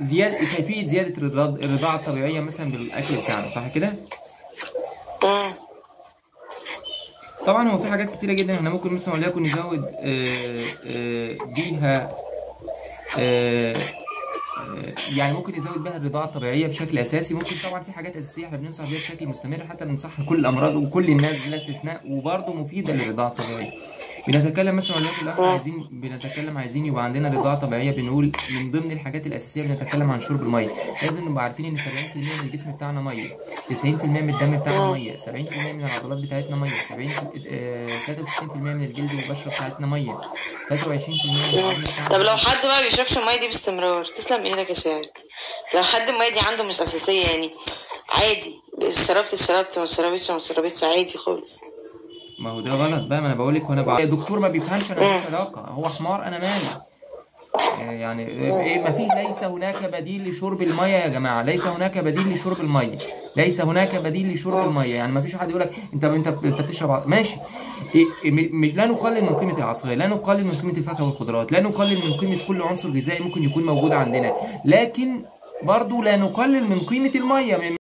زيادة كيفيه زيادة الرضا- الرضاعة الطبيعية مثلا بالأكل بتاعنا صح كده. طبعا هو في حاجات كتيرة جدا إحنا ممكن مثلا وليكن نزود آه، آه، بيها آه، يعني ممكن يزود بها الرضاعة الطبيعية بشكل أساسي. ممكن طبعا في حاجات أساسية إحنا بننصح بيها بشكل مستمر حتى بننصح كل الأمراض وكل الناس بلا استثناء وبرضه مفيدة للرضاعة الطبيعية. بنتكلم مثلا وليكن إحنا عايزين بنتكلم عايزين يبقى عندنا رضاعة طبيعية. بنقول من ضمن الحاجات الأساسية بنتكلم عن شرب الميه لازم نبقى عارفين إن 70% من الجسم بتاعنا ميه 90% من الدم بتاعنا ميه 70% من العضلات بتاعتنا ميه 70 آه، 63% من الجلد والبشرة بتاعتنا ميه 23% من طب لو حد بقى بيشربش المية دي باستمرار تسلم إيدك يا شاعر. لو حد المية دي عنده مش أساسية يعني عادي. شربت شربت ما شربتش ما شربتش عادي خالص. ما هو ده غلط بقى ما أنا بقول لك وأنا بقى دكتور ما بيفهمش أنا ماليش علاقة هو حمار أنا مالي. آه، يعني إيه ما في ليس هناك بديل لشرب المية يا جماعة ليس هناك بديل لشرب المية ليس هناك بديل لشرب المية. يعني ما فيش حد يقول لك أنت أنت أنت بتشرب ماشي. إيه م- مش لا نقلل من قيمة العصايه لا نقلل من قيمة الفاكهة والخضروات لا نقلل من قيمة كل عنصر غذائي ممكن يكون موجود عندنا لكن برضو لا نقلل من قيمة المية.